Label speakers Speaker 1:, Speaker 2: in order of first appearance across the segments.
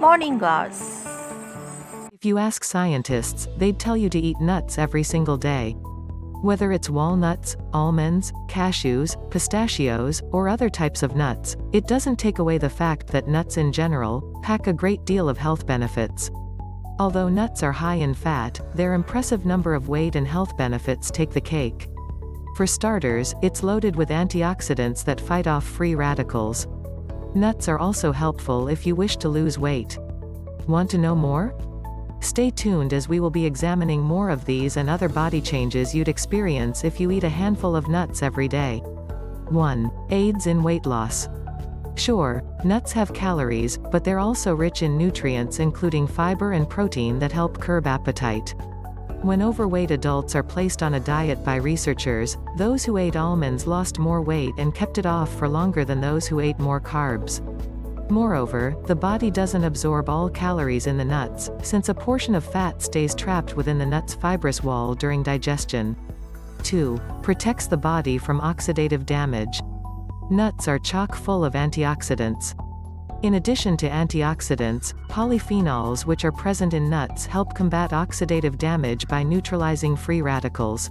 Speaker 1: Morning guys.
Speaker 2: If you ask scientists, they'd tell you to eat nuts every single day. Whether it's walnuts, almonds, cashews, pistachios, or other types of nuts, it doesn't take away the fact that nuts in general pack a great deal of health benefits. Although nuts are high in fat, their impressive number of weight and health benefits take the cake. For starters, it's loaded with antioxidants that fight off free radicals. Nuts are also helpful if you wish to lose weight. Want to know more? Stay tuned as we will be examining more of these and other body changes you'd experience if you eat a handful of nuts every day. 1. Aids in weight loss. Sure, nuts have calories, but they're also rich in nutrients including fiber and protein that help curb appetite. When overweight adults are placed on a diet by researchers, those who ate almonds lost more weight and kept it off for longer than those who ate more carbs. Moreover, the body doesn't absorb all calories in the nuts, since a portion of fat stays trapped within the nut's fibrous wall during digestion. 2. Protects the body from oxidative damage. Nuts are chock full of antioxidants. In addition to antioxidants, polyphenols which are present in nuts help combat oxidative damage by neutralizing free radicals.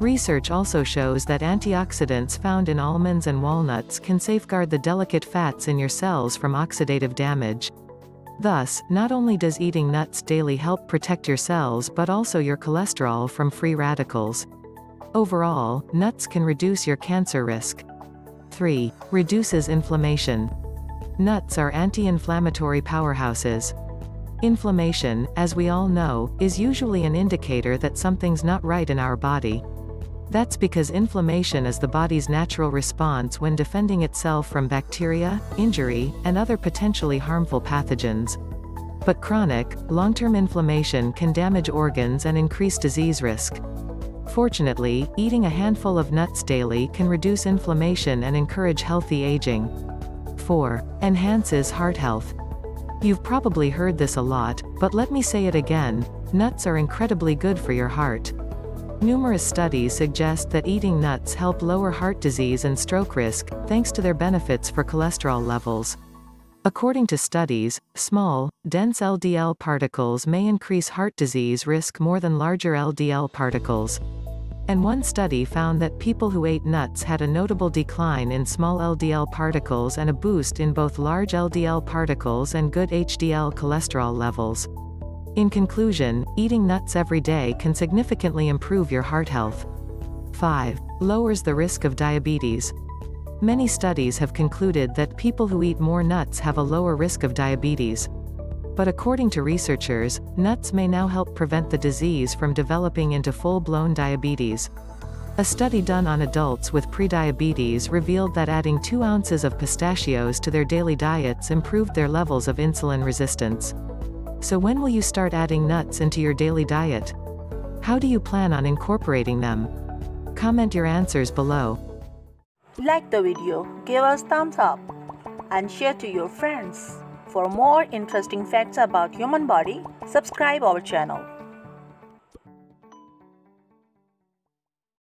Speaker 2: Research also shows that antioxidants found in almonds and walnuts can safeguard the delicate fats in your cells from oxidative damage. Thus, not only does eating nuts daily help protect your cells but also your cholesterol from free radicals. Overall, nuts can reduce your cancer risk. 3. Reduces inflammation. Nuts are anti-inflammatory powerhouses. Inflammation, as we all know, is usually an indicator that something's not right in our body. That's because inflammation is the body's natural response when defending itself from bacteria, injury, and other potentially harmful pathogens. But chronic, long-term inflammation can damage organs and increase disease risk. Fortunately, eating a handful of nuts daily can reduce inflammation and encourage healthy aging. 4. Enhances heart health. You've probably heard this a lot, but let me say it again, nuts are incredibly good for your heart. Numerous studies suggest that eating nuts help lower heart disease and stroke risk, thanks to their benefits for cholesterol levels. According to studies, small, dense LDL particles may increase heart disease risk more than larger LDL particles. And one study found that people who ate nuts had a notable decline in small LDL particles and a boost in both large LDL particles and good HDL cholesterol levels. In conclusion, eating nuts every day can significantly improve your heart health. 5. Lowers the risk of diabetes. Many studies have concluded that people who eat more nuts have a lower risk of diabetes. But according to researchers, nuts may now help prevent the disease from developing into full-blown diabetes. A study done on adults with prediabetes revealed that adding 2 ounces of pistachios to their daily diets improved their levels of insulin resistance. So when will you start adding nuts into your daily diet? How do you plan on incorporating them? Comment your answers below.
Speaker 1: Like the video, give us thumbs up and share to your friends. For more interesting facts about human body, subscribe our channel.